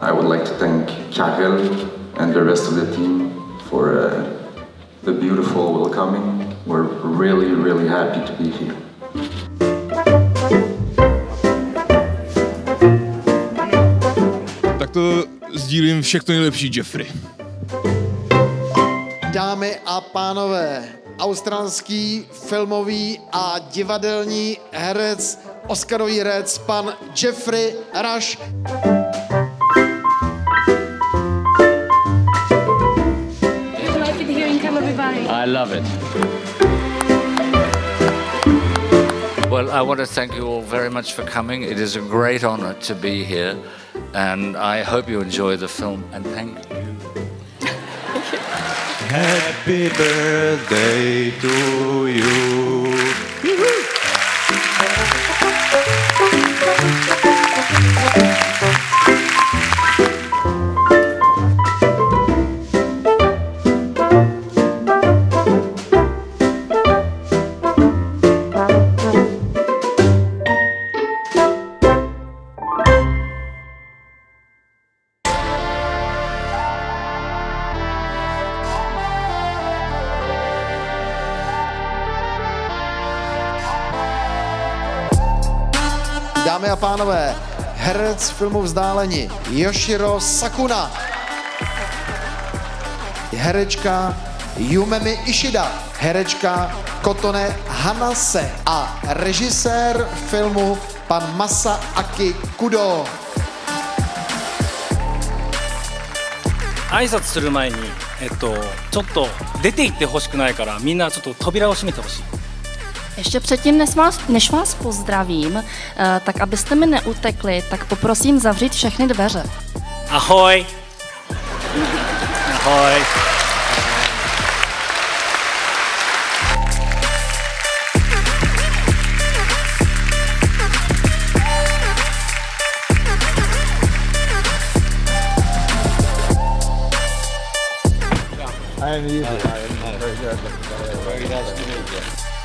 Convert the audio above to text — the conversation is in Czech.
I would like to thank Karel and the rest of the team for uh, the beautiful welcoming. We're really, really happy to be here. Tak to sdílím všechno nejlepší, Jeffrey. Dámy a pánové, australský filmový a divadelní herec, Oscarový herec, pan Jeffrey Rush. Love it. Well, I want to thank you all very much for coming. It is a great honor to be here, and I hope you enjoy the film. And thank you. Happy birthday to you. Dámy a pánové, herec filmu Vzdáleni Yoshiro Sakuna. Herečka Yumemi Ishida. Herečka Kotone Hanase. A režisér filmu pan Masaaki Kudo. 挨拶する前に、えっと、ちょっと出て行ってほしくないからみんなちょっと扉を閉めてほしい Ještě předtím, než vás, než vás pozdravím, eh, tak abyste mi neutekli, tak poprosím zavřít všechny dveře. Ahoj! Ahoj! I am easy. Very good. Very nice to meet you.